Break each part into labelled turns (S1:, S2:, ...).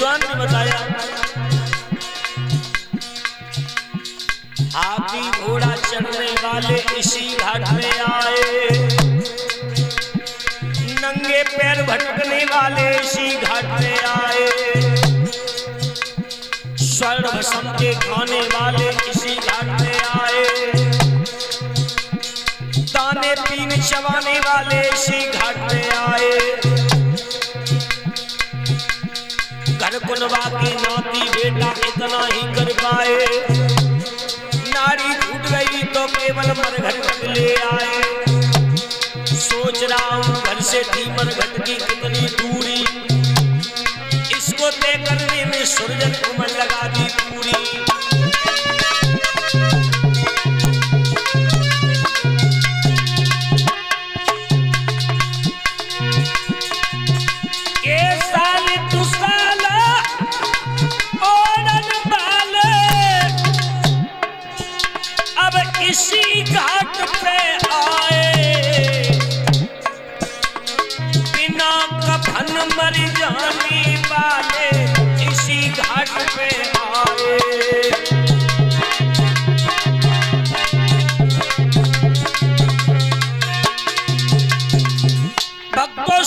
S1: विद्वान ने बताया। हाथी घोड़ा चढ़ने वाले इसी घाट में आए। नंगे पैर भटकने वाले इसी घाट में आए। स्वर्ण भसम के खाने वाले इसी घाट में आए। ताने पीने, चबाने वाले इसी घाट में आए। घर कुनवा की नाती बेटा इतना ही कर पाए। नारी छूट गई तो केवल मन घर ले आए। सोच रहा हूँ घर से थी मरघट की कितनी दूरी। इसको तय करने में सुरजन उमर लगा दी पूरी।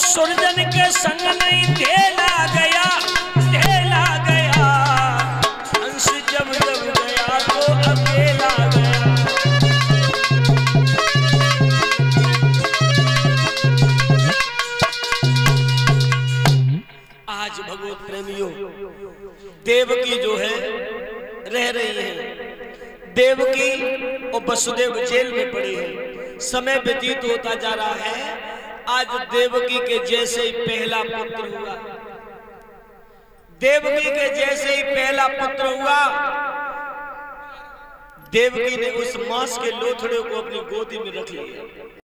S1: सुरजन के संग नहीं ढेला गया। आज भगवत प्रेमियों देवकी जो है, रह रही है। देवकी और वसुदेव जेल में पड़े हैं। समय व्यतीत होता जा रहा है। आज देवकी के जैसे ही पहला पुत्र हुआ। देवकी के जैसे ही पहला पुत्र हुआ। देवकी ने उस मांस के लोथड़े को अपनी गोदी में रख लिया।